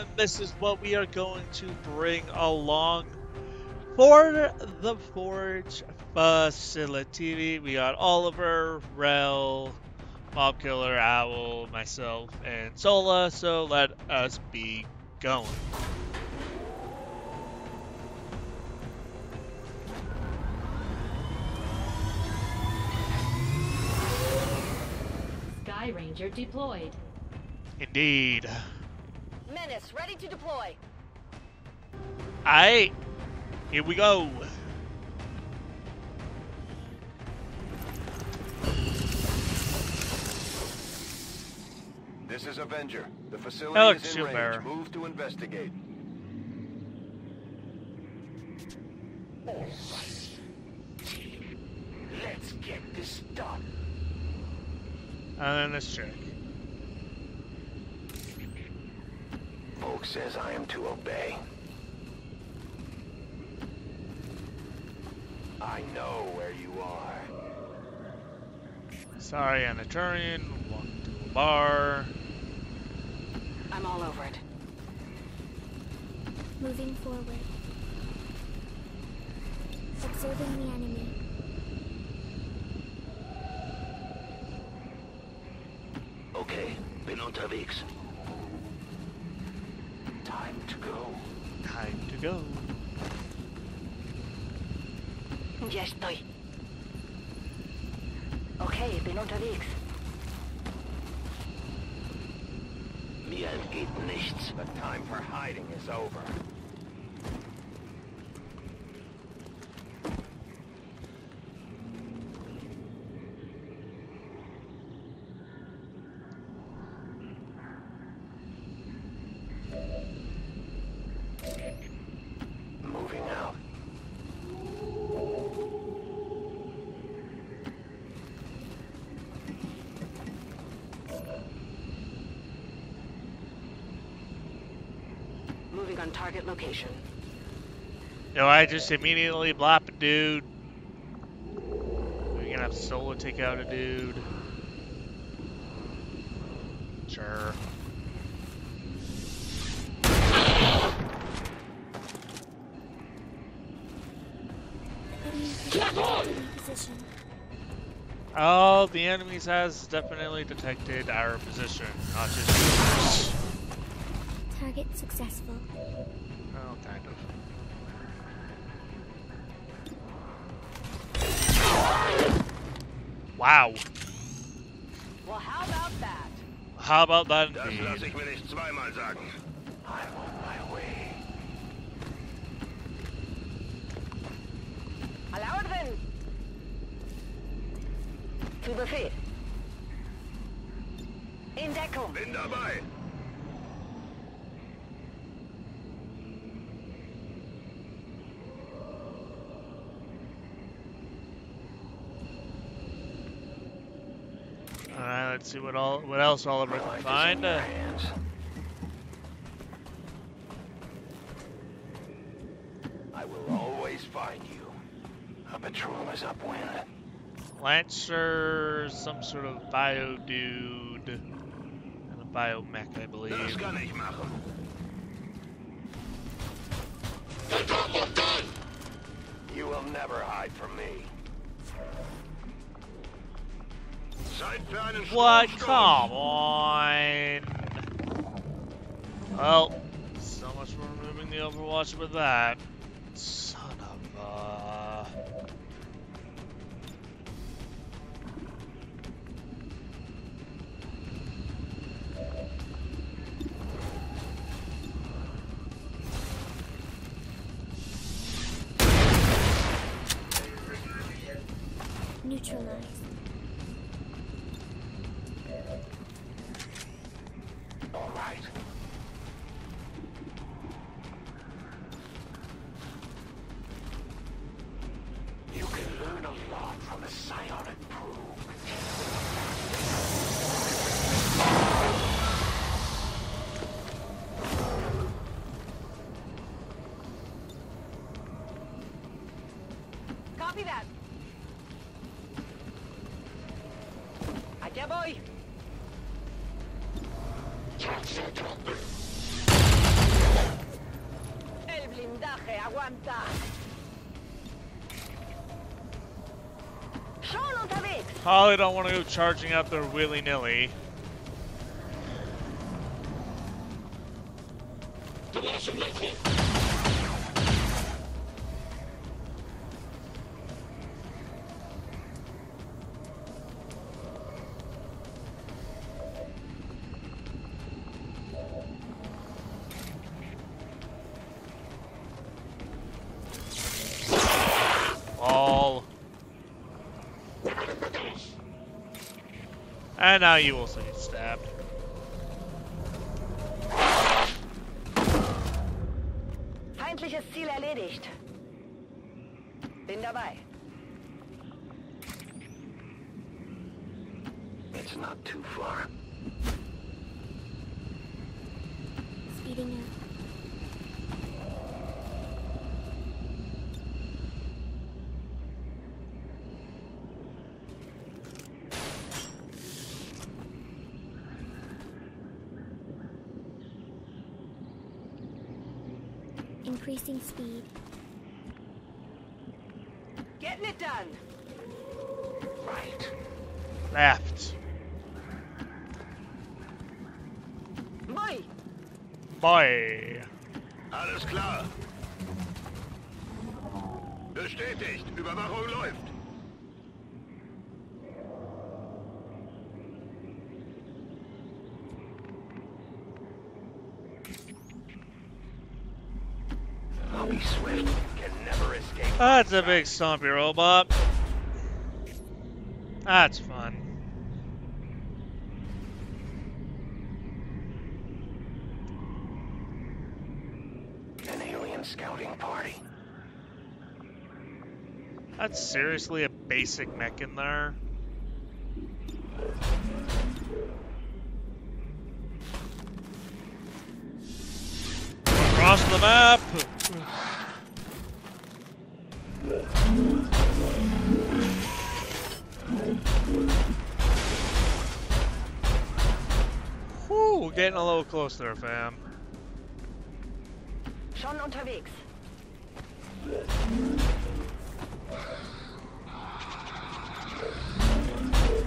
and this is what we are going to bring along for the Forge facility. We got Oliver, Rel, Mob Killer, Owl, myself, and Sola, so let us be going. Skyranger deployed. Indeed. Menace, ready to deploy. Alright, here we go. This is Avenger. The facility Hello, is in Shield range. Move to investigate. All right. Let's get this done. And then let's check. Volk says I am to obey. I know where you are. Sorry, Anaturian. Welcome to a bar. I'm all over it. Moving forward. Observing the enemy. Okay, bin unterwegs. Time to go. Time to go. Ya estoy. Okay, bin unterwegs. Mir entgeht nichts. The time for hiding is over. Moving out. Moving on target location. No, I just immediately blop a dude. We're gonna have Sola take out a dude. Sure. Oh, the enemies has definitely detected our position, not just. Target successful. Oh, kind of. Wow. Well, how about that? How about that Das indeed? lasse ich mir nicht zweimal sagen. I'm on my way. A la orden. Zu Befehl. In Deckung. Bin dabei. Alright, let's see what all what else Oliver can find. Uh. I will always find you. A patrol is upwind. Lancer, some sort of bio dude, and a bio mech, I believe. kann ich machen. You will never hide from me. What? Come on. Well, so much for removing the Overwatch with that. Son of a. Aguanta. Don't want to go charging out there willy And now you also Increasing speed. Getting it done. Right. Left. Boy. Boy. Alles klar. Bestätigt. Überwachung läuft. That's a big stompy robot. That's fun. An alien scouting party. That's seriously a basic mech in there. Across the map. Whew, getting a little close there, fam. Schon unterwegs.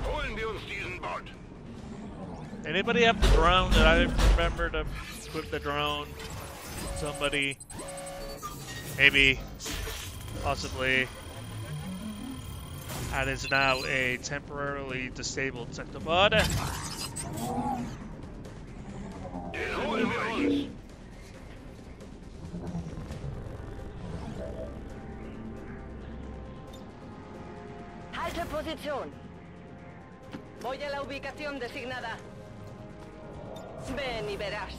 Holen wir uns diesen Bot. Anybody have the drone that I didn't remember to equip the drone? Somebody. Maybe. Possibly. That is now a temporarily disabled Sectopod. Den holen. Halte Position. Voy a la ubicación designada. Ven y verás.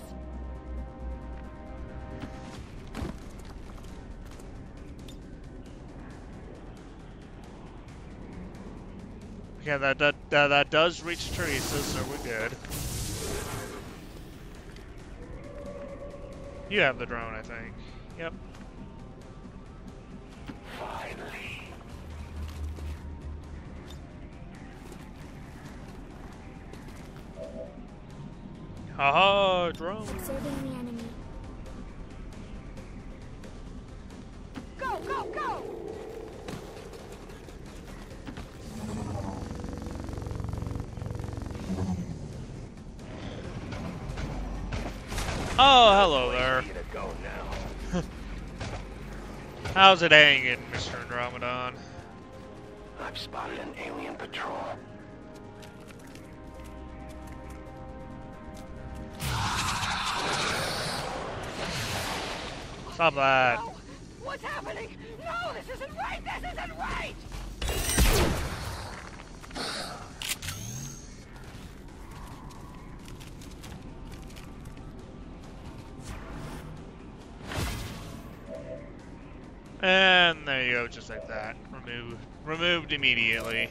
Yeah, that, that, that, that does reach Teresa, so we're good. You have the drone, I think. How's it hanging, Mr. Andromedon? I've spotted an alien patrol. Stop that. No! What's happening? No, this isn't right! This isn't right! And there you go, just like that. Removed. Removed immediately.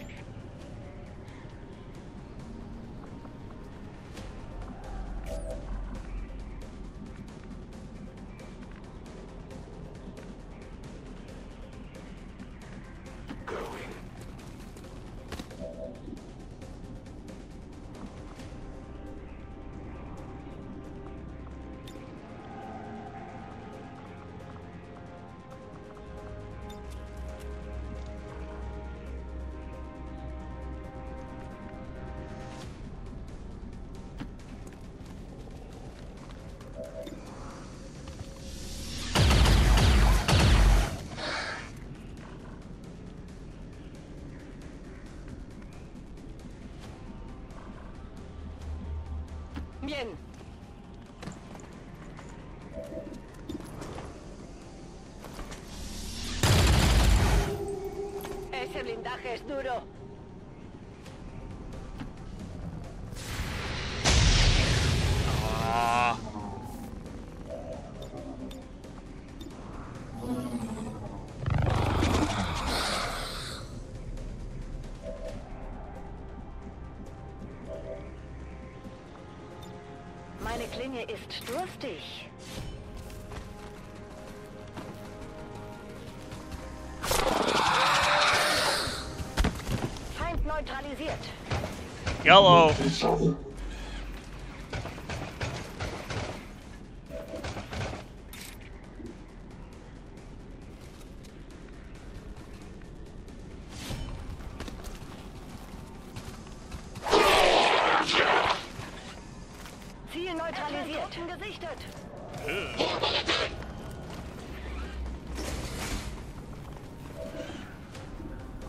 es Meine Klinge ist durstig. Yellow. Ziel neutralisiert. gesichtet.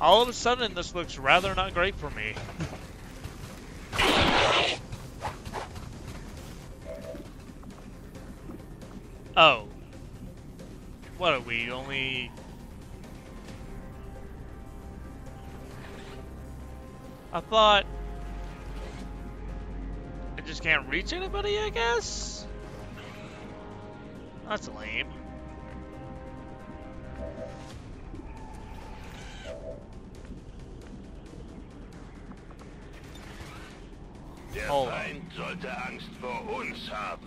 All of a sudden, this looks rather not great for me. I thought. I just can't reach anybody, I guess? That's lame. Der Oh. Feind sollte Angst vor uns haben.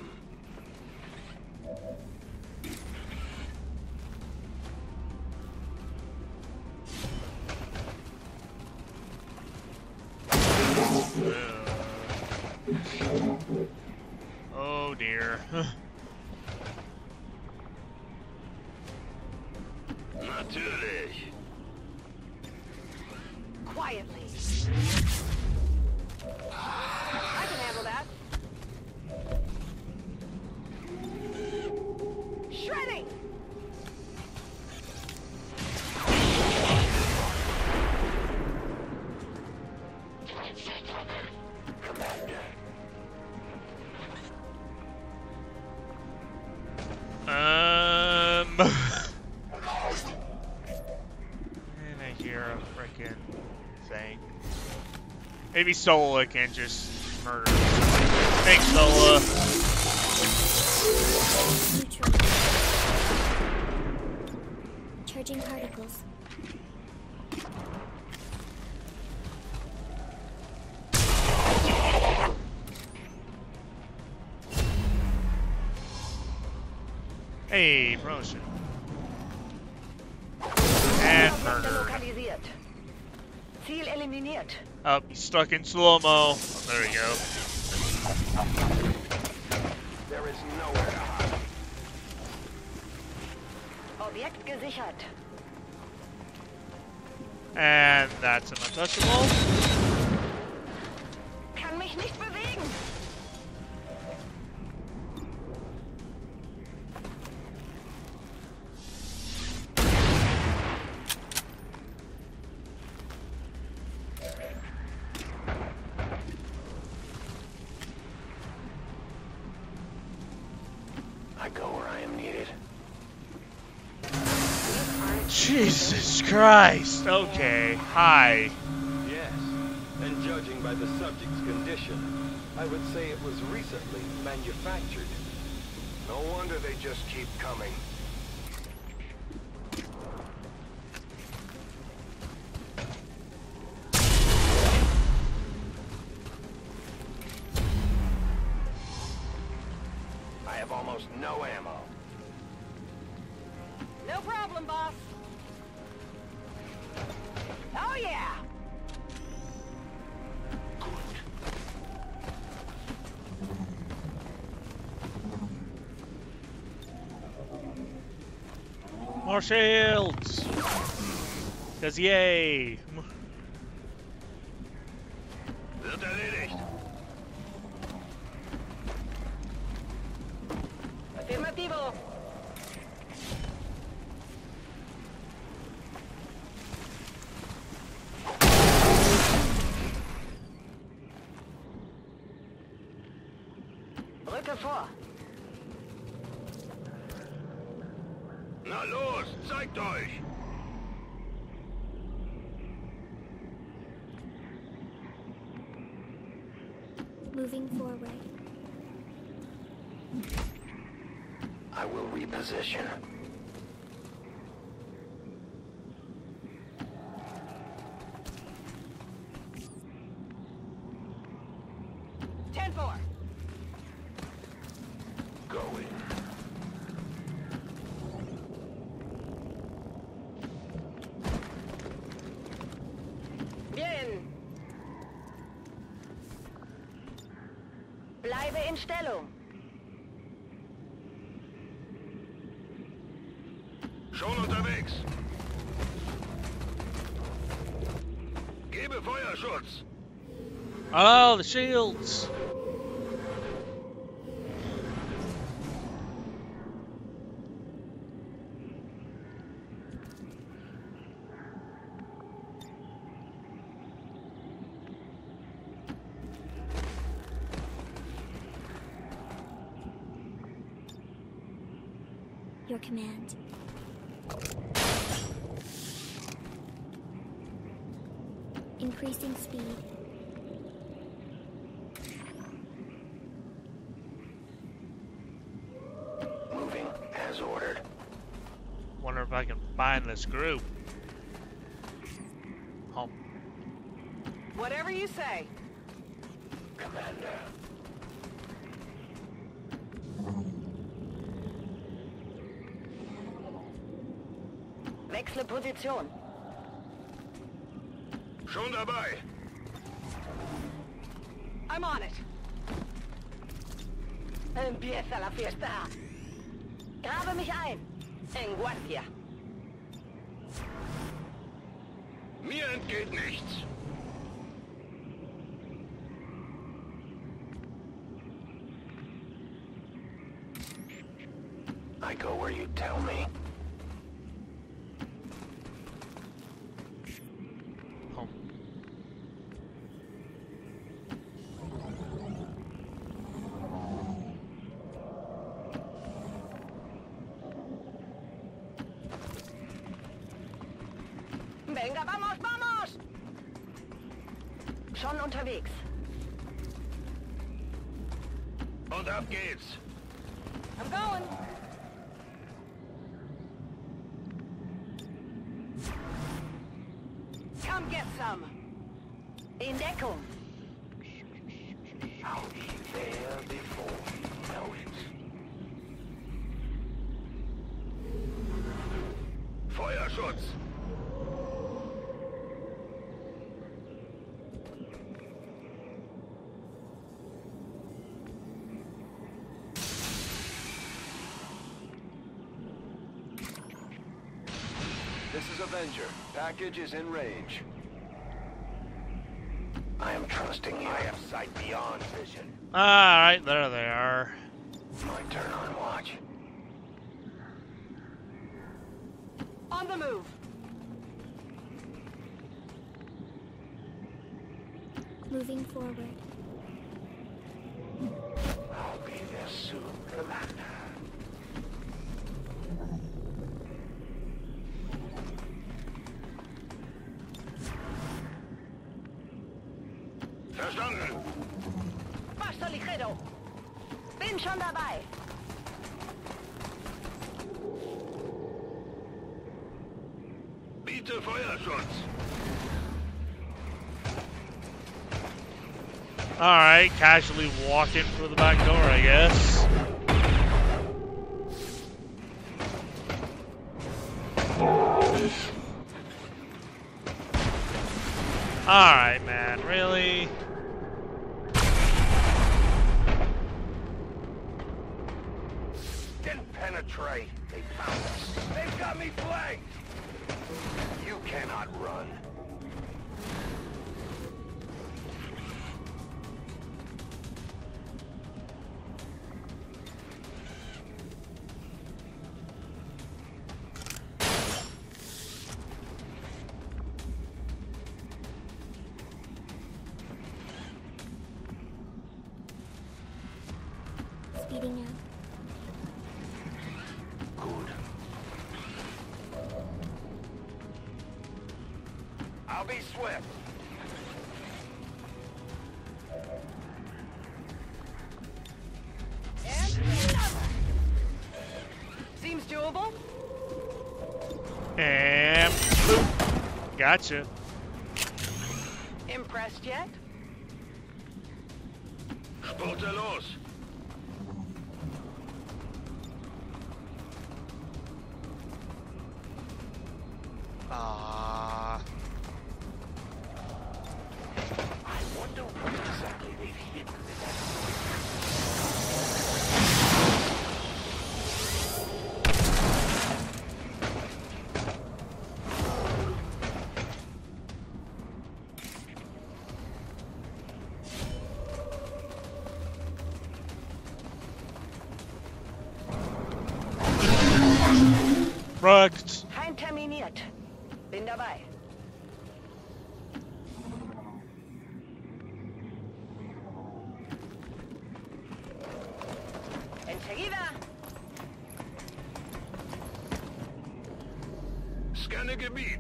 Freaking thing. Maybe Sola can just murder. Thanks, Sola. Charging particles. Hey, promotion. Ziel eliminiert. Oh, stuck in slow mo. there we go. There is nowhere to hide. Objekt gesichert. And that's an untouchable. Jesus Christ. Okay. Hi. Yes, and judging by the subject's condition, I would say it was recently manufactured. No wonder they just keep coming. More shields. Cause yay. Bleibe in Stellung. Schon unterwegs. Gebe Feuerschutz. Oh, the shields! Can find this group. Home. Whatever you say. Commander. Wechsle Position. Schon dabei. I'm on it. Empieza la fiesta. Grabe mich ein. En guardia. Mir entgeht nichts. I go where you tell me. Home. Venga, vamos, vamos. Schon unterwegs. Und ab geht's. I'm going. Avenger. Package is in range. I am trusting you. I have sight beyond vision. Alright, there they are. My turn on watch. On the move. Moving forward. I'll be there soon, Commander. Bin schon dabei. Biete Feuerschutz. Alright, casually walking through the back door, I guess. Alright, cannot run. be swift. Seems doable. And. Gotcha. Impressed yet? Portelos. Ah. Rugged. Kein terminiert. Bin dabei. Enseguida. Scanne Gebiet!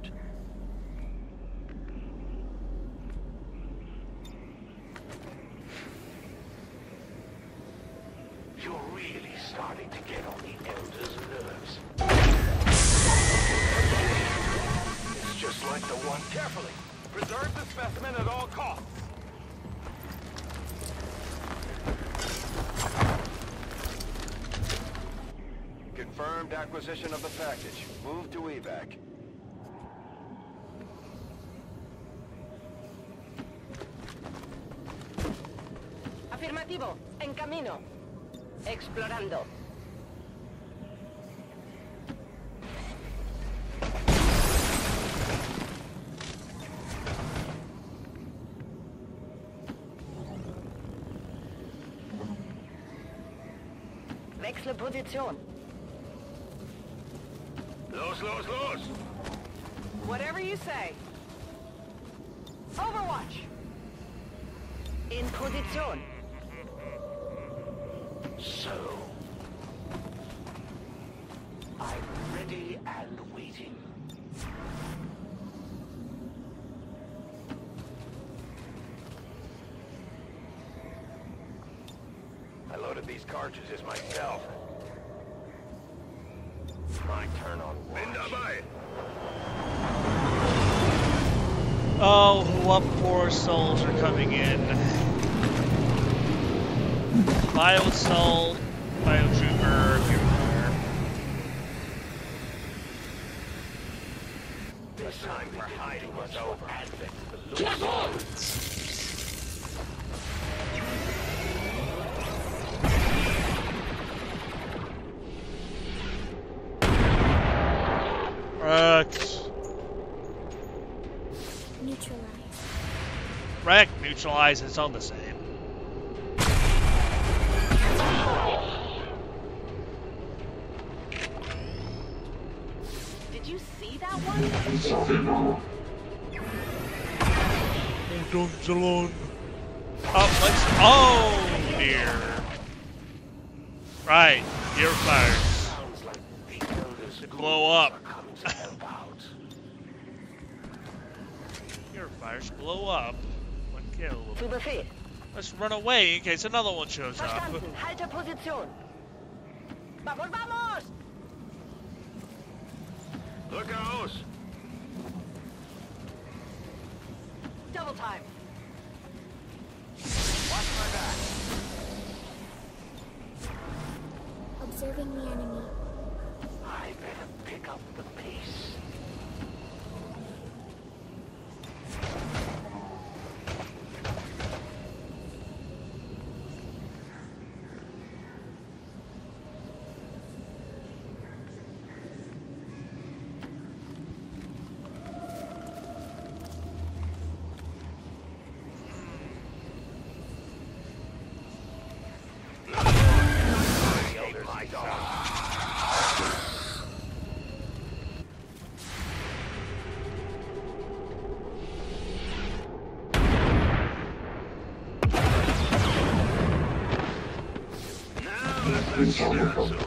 Like the one. Carefully! Preserve the specimen at all costs! Confirmed acquisition of the package. Move to evac. Afirmativo. En camino. Explorando. Wechsle Position. Los, los, los! Whatever you say. Overwatch. In Position. So... I'm ready and waiting. I loaded these cartridges myself. My turn on Bin dabei! Oh, what poor souls are coming in. Bio Soul, Biotrooper, here we are. This time we're hiding was over. Advent of Wreck, neutralize, it's all the same. Did you see that one? Oh, let's. Oh, dear. Right, deer fires. Sounds like the Elder's Glow up. are coming to help out. Deer fires blow up. One kill. Zu Befehl. Let's run away in case another one shows up. Verstanden. Halte Position. Vamos, vamos! Look out! Double time. Watch my back! Observing the enemy. I better pick up the pace. Now let's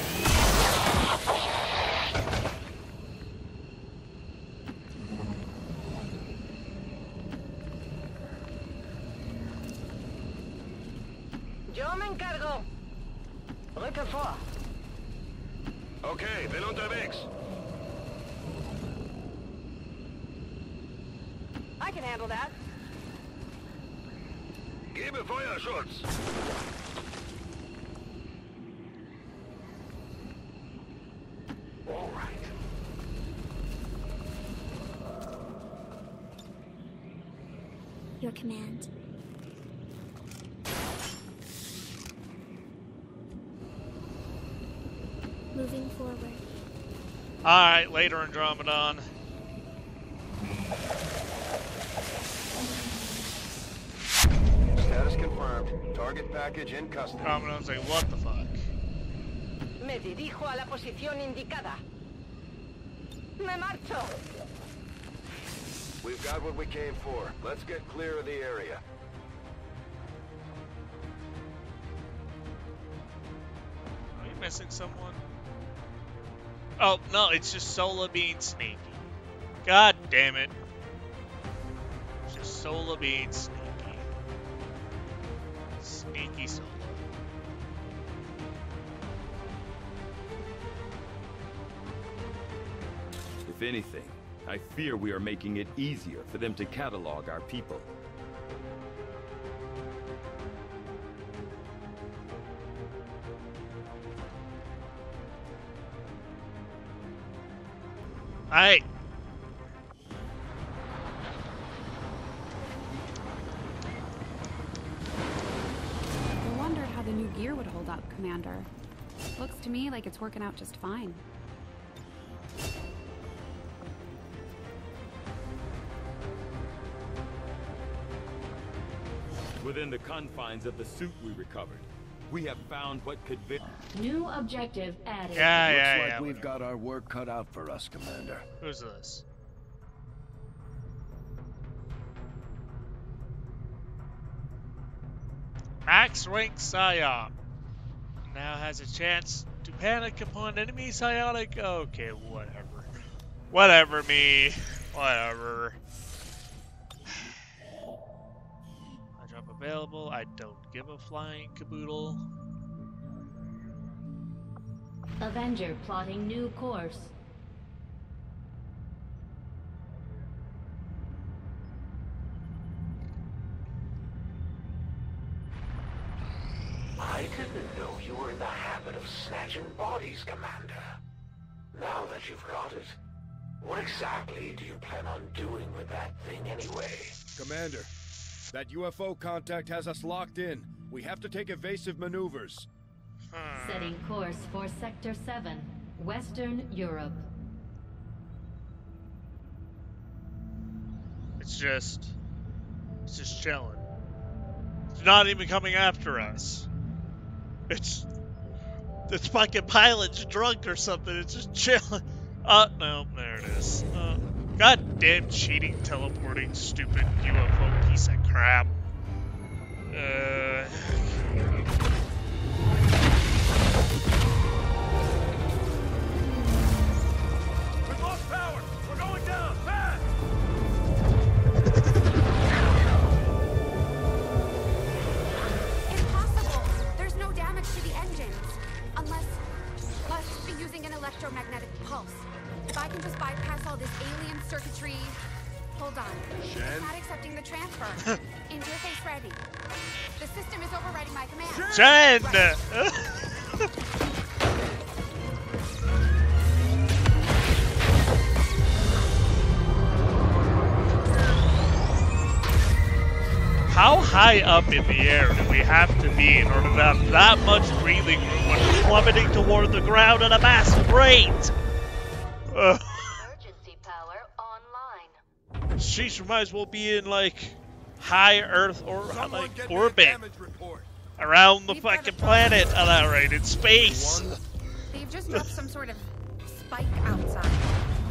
Yo me encargo. Rücke vor. Okay, bin unterwegs. I can handle that. Gebe Feuerschutz. All right. Your command. Moving forward. Alright, later Andromedon. Status confirmed. Target package in custody. Andromedon's like, what the fuck? Me dirijo a la posición indicada. Me marcho. We've got what we came for. Let's get clear of the area. Are you missing someone? Oh, no, it's just Sola being sneaky. God damn it. It's just Sola being sneaky. Sneaky Sola. If anything, I fear we are making it easier for them to catalog our people. Alright. I wondered how the new gear would hold up, Commander. Looks to me like it's working out just fine. Within the confines of the suit we recovered, we have found what could be. New objective added. Yeah, Looks yeah, like yeah. we've whatever. got our work cut out for us, Commander. Who's this? Max rank Psyop now has a chance to panic upon enemy psionic. Okay, whatever. Whatever, me. Whatever. Available. I don't give a flying caboodle. Avenger plotting new course. I didn't know you were in the habit of snatching bodies, Commander. Now that you've got it, what exactly do you plan on doing with that thing anyway? Commander, that UFO contact has us locked in. We have to take evasive maneuvers. Setting course for Sector 7, Western Europe. It's just, it's just chilling. It's not even coming after us. It's, it's fucking pilot's drunk or something. It's just chilling. Uh, no, there it is. Uh, goddamn cheating, teleporting, stupid UFO piece of crap. Uh, Jen! How high up in the air do we have to be in order to have that much breathing room when plummeting toward the ground at a mass rate? Ugh. Emergency power online. Sheesh, we might as well be in like high Earth or Someone like get me a orbit damage report. Around the We've fucking planet at that rate in space. They've just dropped some sort of spike outside.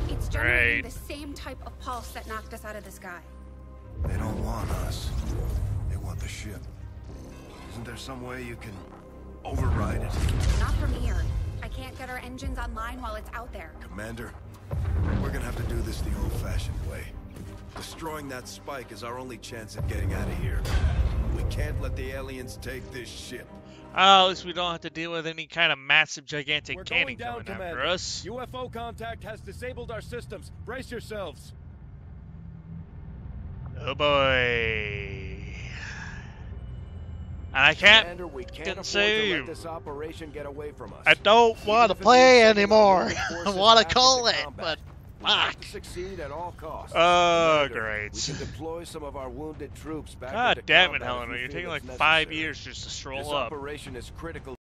It's generating Great. the same type of pulse that knocked us out of the sky. They don't want us. They want the ship. Isn't there some way you can override it? Not from here. I can't get our engines online while it's out there. Commander, we're gonna have to do this the old-fashioned way. Destroying that spike is our only chance at getting out of here. We can't let the aliens take this ship. Oh, at least we don't have to deal with any kind of massive, gigantic We're cannon going down, coming after us. UFO contact has disabled our systems. Brace yourselves. Oh boy. And I can't Commander, we can't afford to let this operation get away from us. I don't want to if it means play anymore. I want to call it, combat. but fuck. succeed at all costs. Oh, great. We can deploy some of our wounded troops back God damn it, Helena. You're taking like it's five necessary. years just to This stroll up. operation is critical